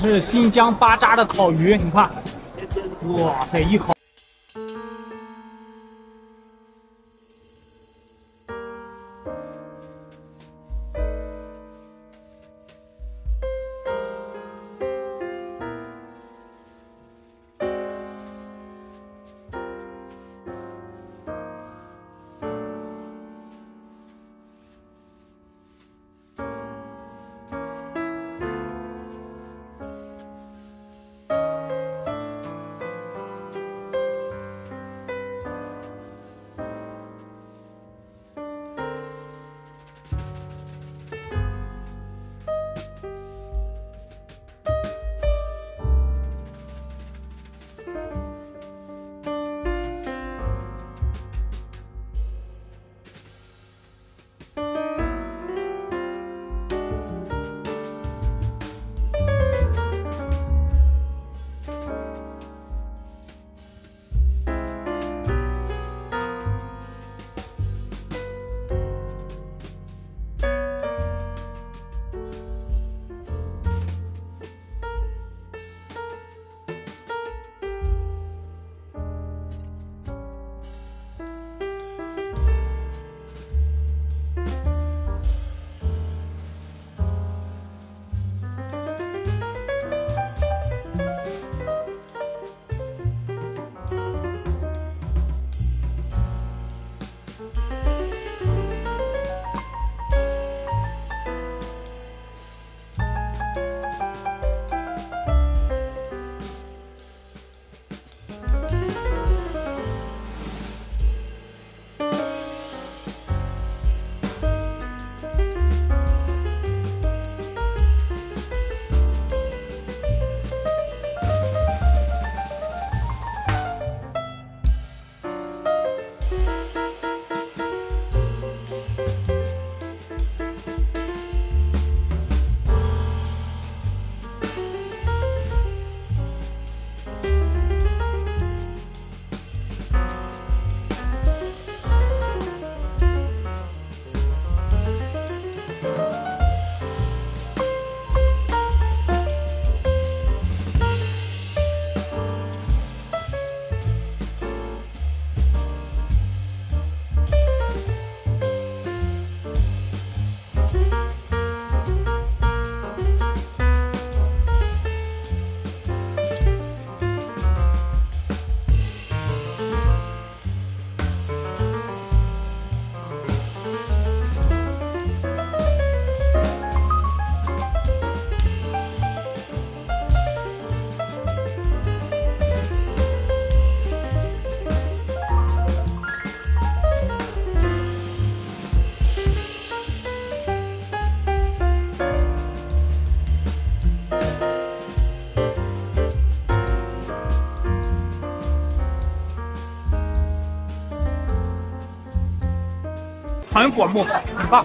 是新疆巴扎的烤鱼，你看，哇塞，一烤。纯果木，很棒。